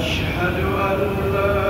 أشهد أن لا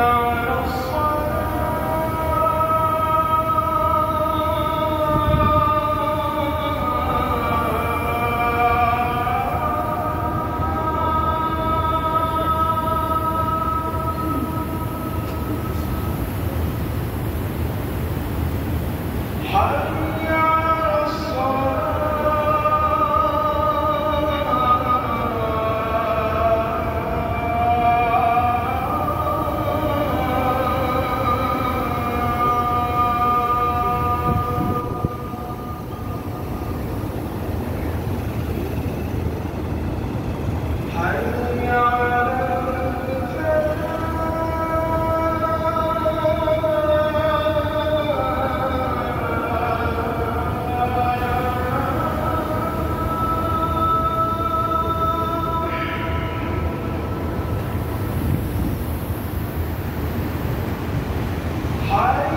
know. I